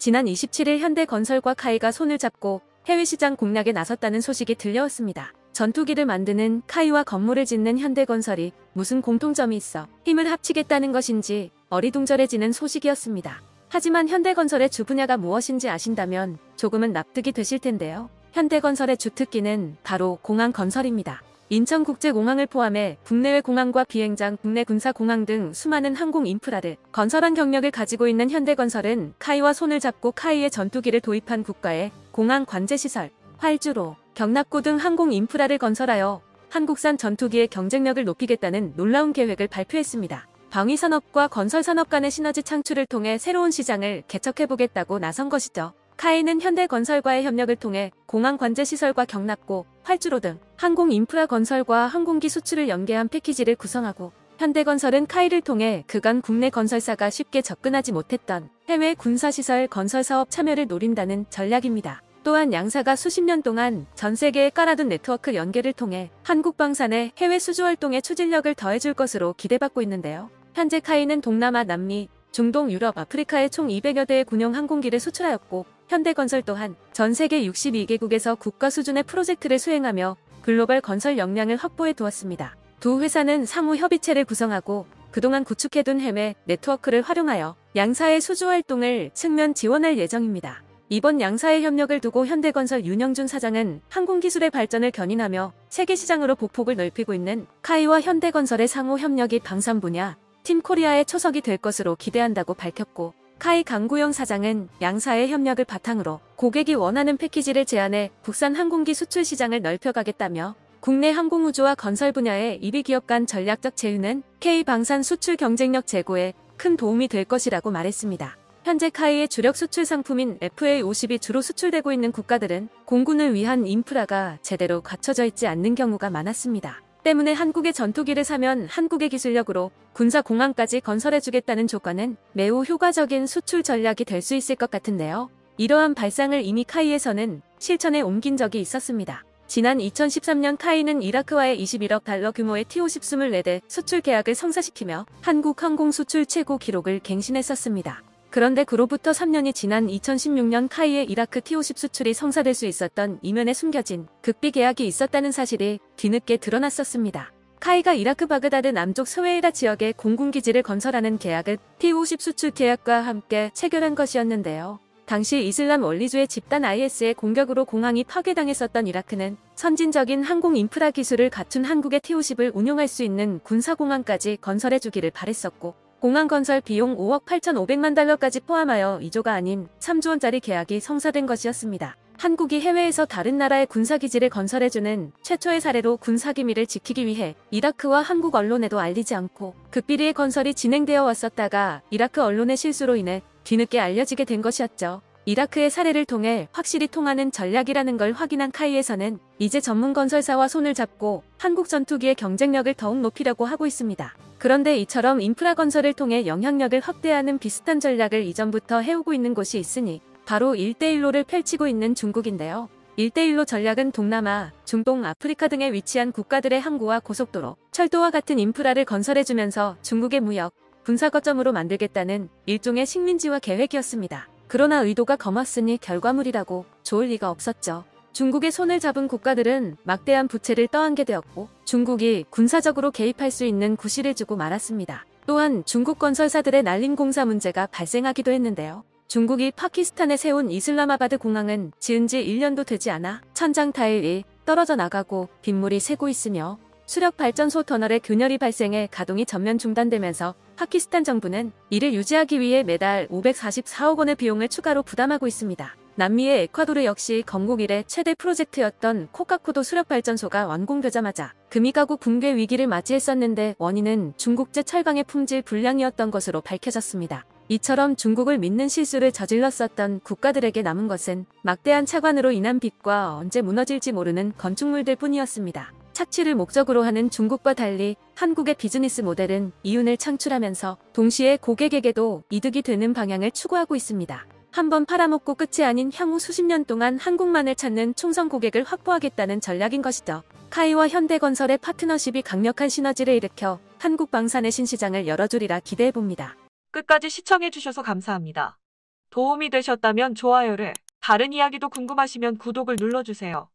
지난 27일 현대건설과 카이가 손을 잡고 해외 시장 공략에 나섰다는 소식이 들려왔습니다. 전투기를 만드는 카이와 건물을 짓는 현대건설이 무슨 공통점이 있어 힘을 합치겠다는 것인지 어리둥절해지는 소식이었습니다. 하지만 현대건설의 주 분야가 무엇인지 아신다면 조금은 납득이 되실 텐데요. 현대건설의 주특기는 바로 공항 건설입니다. 인천국제공항을 포함해 국내외 공항과 비행장, 국내 군사공항 등 수많은 항공 인프라를 건설한 경력을 가지고 있는 현대건설은 카이와 손을 잡고 카이의 전투기를 도입한 국가의 공항 관제시설, 활주로, 경납고 등 항공 인프라를 건설하여 한국산 전투기의 경쟁력을 높이겠다는 놀라운 계획을 발표했습니다. 방위산업과 건설산업 간의 시너지 창출을 통해 새로운 시장을 개척해보겠다고 나선 것이죠. 카이는 현대건설과의 협력을 통해 공항 관제시설과 경납고, 활주로 등 항공 인프라 건설과 항공기 수출을 연계한 패키지를 구성하고 현대건설은 카이를 통해 그간 국내 건설사가 쉽게 접근하지 못했던 해외 군사시설 건설 사업 참여를 노린다는 전략입니다. 또한 양사가 수십 년 동안 전 세계에 깔아둔 네트워크 연계를 통해 한국 방산의 해외 수주 활동에 추진력을 더해줄 것으로 기대받고 있는데요. 현재 카이는 동남아, 남미, 중동, 유럽, 아프리카에 총 200여 대의 군용 항공기를 수출하였고 현대건설 또한 전 세계 62개국에서 국가 수준의 프로젝트를 수행하며 글로벌 건설 역량을 확보해 두었습니다. 두 회사는 상호 협의체를 구성하고 그동안 구축해둔 해외 네트워크를 활용하여 양사의 수주 활동을 측면 지원할 예정입니다. 이번 양사의 협력을 두고 현대건설 윤영준 사장은 항공기술의 발전을 견인하며 세계 시장으로 보폭을 넓히고 있는 카이와 현대건설의 상호 협력이 방산 분야 팀 코리아의 초석이 될 것으로 기대한다고 밝혔고 카이 강구영 사장은 양사의 협력을 바탕으로 고객이 원하는 패키지를 제안해 국산 항공기 수출 시장을 넓혀가겠다며 국내 항공우주와 건설 분야의 이비 기업 간 전략적 제휴는 K방산 수출 경쟁력 제고에 큰 도움이 될 것이라고 말했습니다. 현재 카이의 주력 수출 상품인 FA50이 주로 수출되고 있는 국가들은 공군을 위한 인프라가 제대로 갖춰져 있지 않는 경우가 많았습니다. 때문에 한국의 전투기를 사면 한국의 기술력으로 군사공항까지 건설해주겠다는 조건은 매우 효과적인 수출 전략이 될 수 있을 것 같은데요. 이러한 발상을 이미 카이에서는 실천에 옮긴 적이 있었습니다. 지난 2013년 카이는 이라크와의 21억 달러 규모의 T-50 24대 수출 계약을 성사시키며 한국 항공 수출 최고 기록을 갱신했었습니다. 그런데 그로부터 3년이 지난 2016년 카이의 이라크 T-50 수출이 성사될 수 있었던 이면에 숨겨진 극비 계약이 있었다는 사실이 뒤늦게 드러났었습니다. 카이가 이라크 바그다드 남쪽 스웨이라 지역에 공군기지를 건설하는 계약은 T-50 수출 계약과 함께 체결한 것이었는데요. 당시 이슬람 원리주의 집단 IS의 공격으로 공항이 파괴당했었던 이라크는 선진적인 항공 인프라 기술을 갖춘 한국의 T-50을 운용할 수 있는 군사공항까지 건설해주기를 바랬었고 공항 건설 비용 5억 8천5백만 달러까지 포함하여 2조가 아닌 3조 원짜리 계약이 성사된 것이었습니다. 한국이 해외에서 다른 나라의 군사기지를 건설해주는 최초의 사례로 군사기밀을 지키기 위해 이라크와 한국 언론에도 알리지 않고 극비리의 건설이 진행되어 왔었다가 이라크 언론의 실수로 인해 뒤늦게 알려지게 된 것이었죠. 이라크의 사례를 통해 확실히 통하는 전략이라는 걸 확인한 카이에서는 이제 전문 건설사와 손을 잡고 한국 전투기의 경쟁력을 더욱 높이려고 하고 있습니다. 그런데 이처럼 인프라 건설을 통해 영향력을 확대하는 비슷한 전략을 이전부터 해오고 있는 곳이 있으니 바로 1대1로를 펼치고 있는 중국인데요. 1대1로 전략은 동남아, 중동, 아프리카 등에 위치한 국가들의 항구와 고속도로, 철도와 같은 인프라를 건설해주면서 중국의 무역, 군사 거점으로 만들겠다는 일종의 식민지화 계획이었습니다. 그러나 의도가 검었으니 결과물이라고 좋을 리가 없었죠. 중국의 손을 잡은 국가들은 막대한 부채를 떠안게 되었고 중국이 군사적으로 개입할 수 있는 구실을 주고 말았습니다. 또한 중국 건설사들의 날림 공사 문제가 발생하기도 했는데요. 중국이 파키스탄에 세운 이슬라마바드 공항은 지은 지 1년도 되지 않아 천장 타일이 떨어져 나가고 빗물이 새고 있으며 수력 발전소 터널에 균열이 발생해 가동이 전면 중단되면서 파키스탄 정부는 이를 유지하기 위해 매달 544억 원의 비용을 추가로 부담하고 있습니다. 남미의 에콰도르 역시 건국 이래 최대 프로젝트였던 코카코도 수력발전소가 완공되자마자 금이가구 붕괴 위기를 맞이했었는데 원인은 중국제 철강의 품질 불량이었던 것으로 밝혀졌습니다. 이처럼 중국을 믿는 실수를 저질렀었던 국가들에게 남은 것은 막대한 차관으로 인한 빚과 언제 무너질지 모르는 건축물들 뿐이었습니다. 착취를 목적으로 하는 중국과 달리 한국의 비즈니스 모델은 이윤을 창출하면서 동시에 고객에게도 이득이 되는 방향을 추구하고 있습니다. 한번 팔아먹고 끝이 아닌 향후 수십 년 동안 한국만을 찾는 총선 고객을 확보하겠다는 전략인 것이죠. 카이와 현대건설의 파트너십이 강력한 시너지를 일으켜 한국 방산의 신시장을 열어주리라 기대해봅니다. 끝까지 시청해주셔서 감사합니다. 도움이 되셨다면 좋아요를, 다른 이야기도 궁금하시면 구독을 눌러주세요.